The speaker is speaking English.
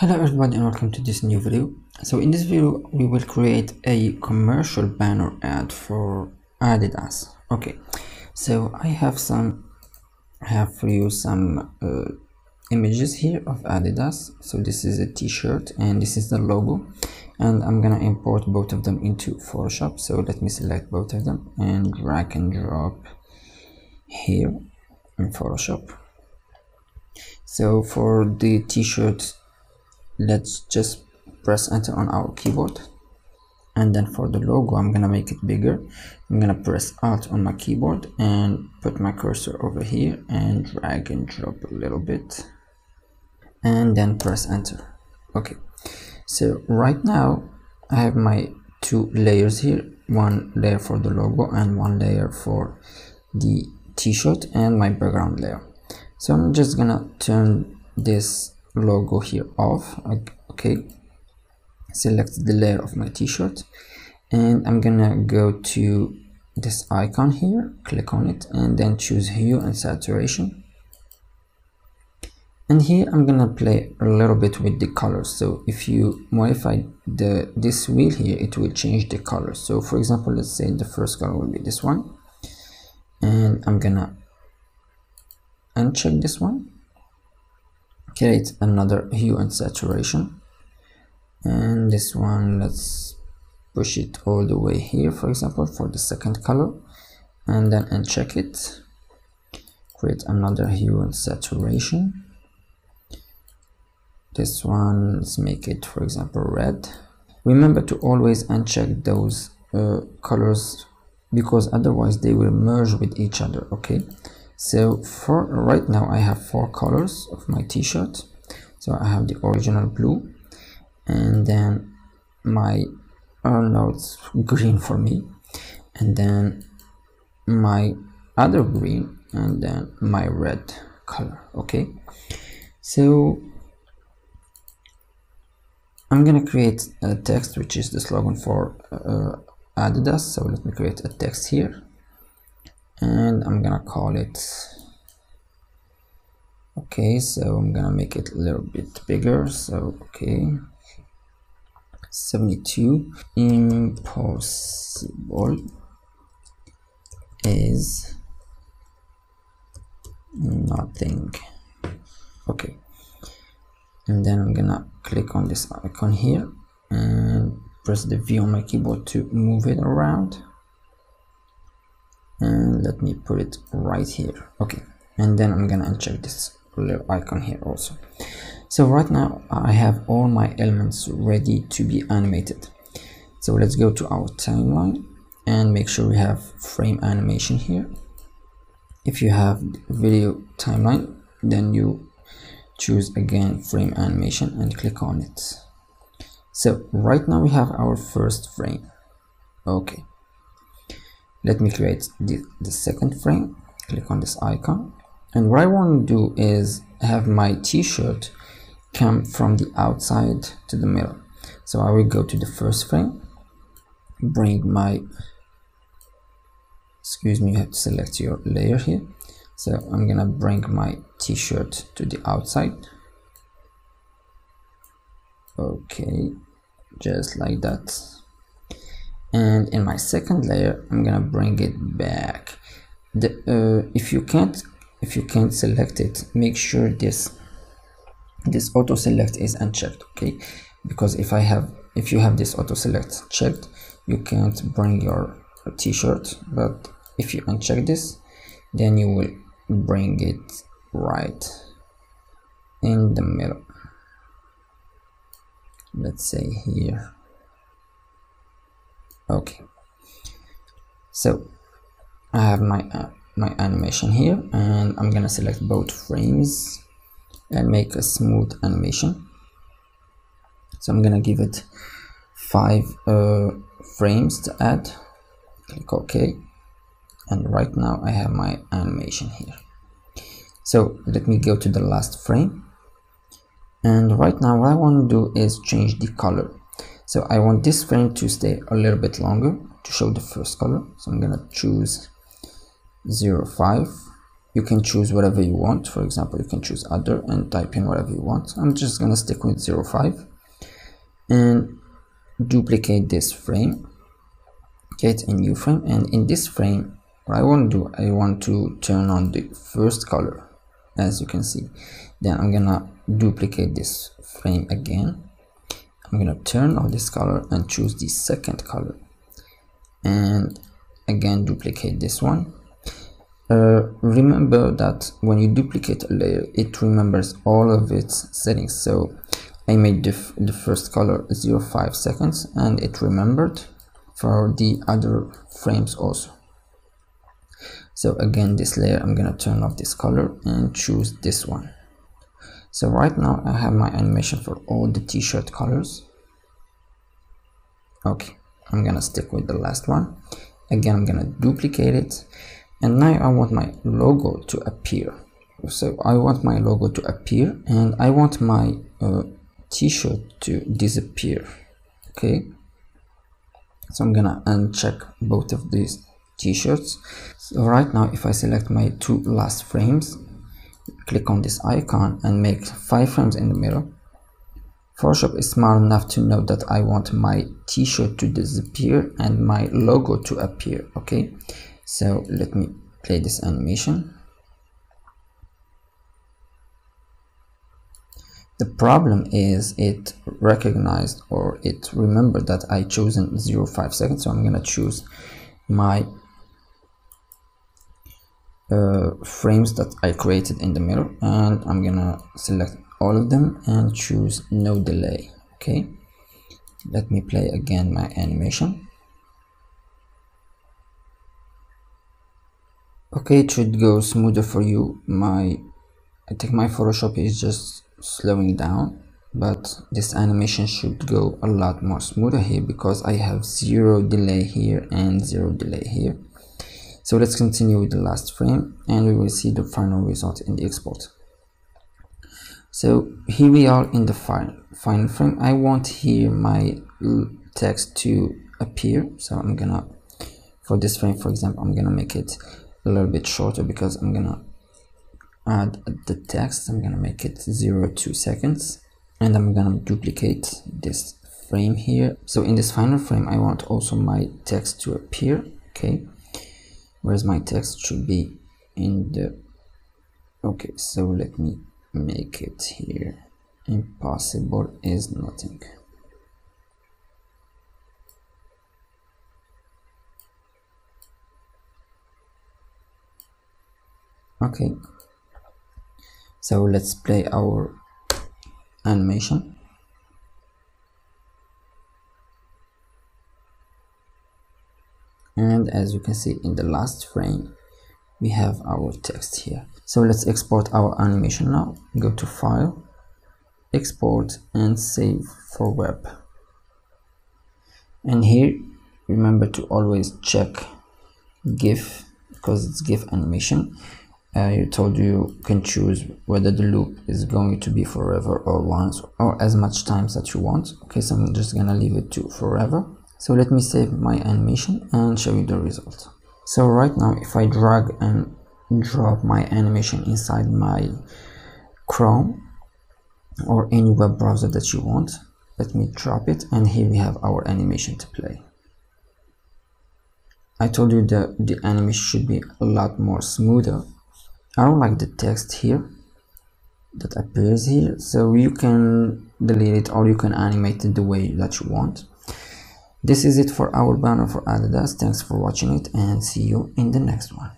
Hello everybody and welcome to this new video. So in this video we will create a commercial banner ad for Adidas. Okay, so I have some I have for you some uh, images here of Adidas. So this is a t-shirt and this is the logo and I'm gonna import both of them into Photoshop. So let me select both of them and drag and drop here in Photoshop. So for the t-shirt let's just press enter on our keyboard. And then for the logo I'm gonna make it bigger. I'm gonna press alt on my keyboard and put my cursor over here and drag and drop a little bit. And then press enter. Okay. So right now I have my two layers here. One layer for the logo and one layer for the t-shirt and my background layer. So I'm just gonna turn this logo here off. Okay select the layer of my t-shirt. And I'm gonna go to this icon here click on it and then choose hue and saturation. And here I'm gonna play a little bit with the colors. So if you modify the this wheel here it will change the color. So for example let's say the first color will be this one. And I'm gonna uncheck this one create another hue and saturation. And this one let's push it all the way here for example for the second color and then uncheck it. Create another hue and saturation. This one let's make it for example red. Remember to always uncheck those uh, colors because otherwise they will merge with each other okay so for right now I have four colors of my t-shirt. So I have the original blue and then my no it's green for me and then my other green and then my red color okay? So I'm gonna create a text which is the slogan for uh, Adidas. So let me create a text here and I'm gonna call it okay so I'm gonna make it a little bit bigger. So okay. 72 impossible is nothing. Okay. And then I'm gonna click on this icon here and press the V on my keyboard to move it around let me put it right here. Okay and then I'm gonna uncheck this little icon here also. So right now I have all my elements ready to be animated. So let's go to our timeline and make sure we have frame animation here. If you have video timeline then you choose again frame animation and click on it. So right now we have our first frame. Okay let me create the, the second frame. Click on this icon. And what I want to do is have my t-shirt come from the outside to the middle. So I will go to the first frame bring my excuse me you have to select your layer here. So I'm gonna bring my t-shirt to the outside. Okay just like that and in my second layer I'm gonna bring it back. The uh, if you can't if you can't select it make sure this this auto select is unchecked okay? Because if I have if you have this auto select checked you can't bring your t-shirt. But if you uncheck this then you will bring it right in the middle. Let's say here okay. So I have my uh, my animation here and I'm gonna select both frames and make a smooth animation. So I'm gonna give it five uh, frames to add. Click OK. And right now I have my animation here. So let me go to the last frame. And right now what I want to do is change the color so I want this frame to stay a little bit longer to show the first color. So I'm gonna choose 05 you can choose whatever you want. For example you can choose other and type in whatever you want. I'm just gonna stick with 05 and duplicate this frame create a new frame. And in this frame what I want to do I want to turn on the first color as you can see. Then I'm gonna duplicate this frame again I'm gonna turn on this color and choose the second color. And again duplicate this one. Uh, remember that when you duplicate a layer it remembers all of its settings. So I made the, the first color 05 seconds and it remembered for the other frames also. So again this layer I'm gonna turn off this color and choose this one so right now I have my animation for all the t-shirt colors. Okay I'm gonna stick with the last one. Again I'm gonna duplicate it. And now I want my logo to appear. So I want my logo to appear and I want my uh, t-shirt to disappear. Okay? So I'm gonna uncheck both of these t-shirts. So right now if I select my two last frames click on this icon and make five frames in the middle. Photoshop is smart enough to know that I want my t-shirt to disappear and my logo to appear okay? So let me play this animation. The problem is it recognized or it remembered that I chosen 05 seconds so I'm gonna choose my uh, frames that I created in the middle and I'm gonna select all of them and choose no delay okay? Let me play again my animation. Okay it should go smoother for you. My I think my Photoshop is just slowing down but this animation should go a lot more smoother here because I have zero delay here and zero delay here so let's continue with the last frame and we will see the final result in the export. So here we are in the final final frame. I want here my text to appear. So I'm gonna for this frame for example I'm gonna make it a little bit shorter because I'm gonna add the text. I'm gonna make it zero two seconds and I'm gonna duplicate this frame here. So in this final frame I want also my text to appear okay where's my text should be in the okay so let me make it here. Impossible is nothing. Okay. So let's play our animation and as you can see in the last frame we have our text here. So let's export our animation now. Go to file export and save for web. And here remember to always check GIF because it's GIF animation. Uh, you told you you can choose whether the loop is going to be forever or once or as much times that you want. Okay so i'm just gonna leave it to forever so let me save my animation and show you the result so right now if i drag and drop my animation inside my chrome or any web browser that you want let me drop it and here we have our animation to play. I told you that the animation should be a lot more smoother. I don't like the text here that appears here so you can delete it or you can animate it the way that you want this is it for our banner for Adidas. Thanks for watching it and see you in the next one